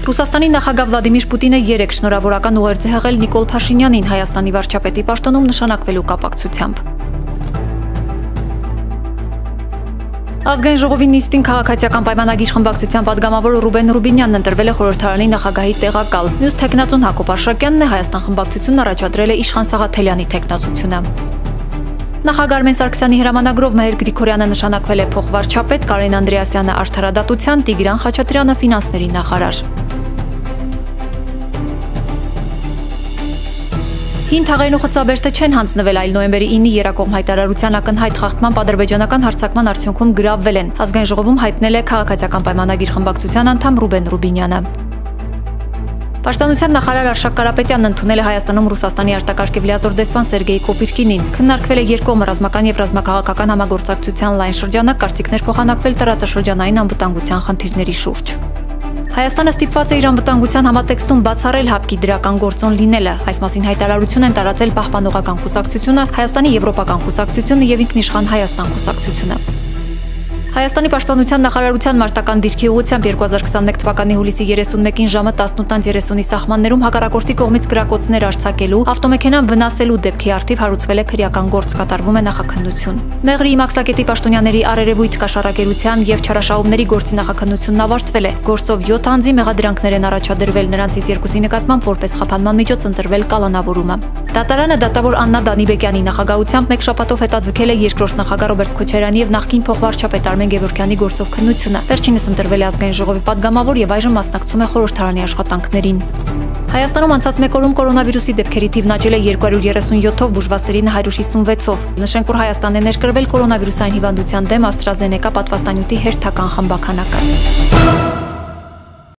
Ռուսաստանի նախագահ Վլադիմիր Պուտինը երեք շնորհավորական ուղերձ է հղել Նիկոլ Փաշինյանին Հայաստանի վարչապետի պաշտոնում նշանակվելու կապակցությամբ։ Ազգային ժողովի նիստին քաղաքացիական պայմանագիր խմբակցության падգամավոր Ռուբեն Ռուբինյանն ընտրվել է խորհրդարանի նախագահի տեղակալ։ Մյուս տեխնացուն Հակոբ Արշակյանն է Հայաստան խմբակցությունն առաջադրել է Իշխան Սաղաթելյանի տեխնացությունը։ Նախագահ Արմեն Սարգսյանի հրամանագրով Մհեր Գրիգորյանը նշանակվել է փոխվարչապետ, Կարեն Անդրեասյանը արդարադատության, Տիգրան Խաչատրյանը ֆինանսների նախարար։ Հին թաղերն ու խծաբերտը չեն հանձնվել, այլ նոյեմբերի 9-ի Երակողմ հայտարարության ակնհայտ խախտման ադրբեջանական հարցակման արդյունքում գրավվել են։ Ազգային ժողովում հայտնել է քաղաքացիական պայմանագիր խմբակցության անդամ Ռուբեն Ռուբինյանը։ Պաշտպանության նախարար Արշակ Կարապետյանն ընդունել է Հայաստանում Ռուսաստանի արտակարգ լիազոր դեսպան Սերգեյ Կոպիրկինին։ Քննարկվել է երկկողմ ռազմական եւ ռազմաքաղաքական համագործակցության լայն շրջանակ, կարծիքներ փոխանակվել տարածաշրջանային անվտանգության խնդիրների շուրջ։ Հայաստանը ստիպված է իր անվտանգության համատեքստում բացառել հապկի դրական գործոն լինելը։ Այս մասին հայտարարություն են տարածել Պահպանողական կուսակցությունը, Հայաստանի Եվրոպական կուսակցությունը եւ ինքնիշխան Հայաստան կուսակցությունը։ Հայաստանի պաշտպանության նախարարության մարտական դիրքի ուղղությամբ 2021 թվականի հուլիսի 31-ին ժամը 18:30-ի սահմաններում հակառակորդի կողմից գրակոծներ արձակելու, ավտոմեքենան վնասելու դեպքի արդիվ հարուցվել է քրեական գործ կատարվում է նախաքննություն։ Մեղրի Մաքսակետի պաշտոնյաների արերևույթ կաշառակերության եւ չարաշահումների գործի նախաքննությունն ավարտվել է։ Գործով 7 անձի մեղադրանքներ են առաջադրվել նրանցից երկուսի նկատմամբ որպես խափանման միջոց ընտրվել կալանավորումը։ Դատարանը դատավոր Աննա Դանիբեկյանի նախագահությամբ մեկ շաբաթով հետաձգել է երկրորդ նախագահ Ռոբերտ Քոչարյանի եւ նախկին փոխվարչապետ Արմեն Գևորգյանի գործով քննությունը։ Վերջինս ընտրվել է ազգային ժողովի падգամավոր եւ այժմ մասնակցում է խորհրդարանի աշխատանքներին։ Հայաստանում անցած մեկ օրում կորոնավիրուսի դեպքերի թիվն աճել է 237-ով, բուժվածներին 156-ով։ Նշենք, որ Հայաստանն է ներկրվել կորոնավիրուսային հիվանդության դեմ AstraZeneca պատվաստանյութի հերթական խմբականակը։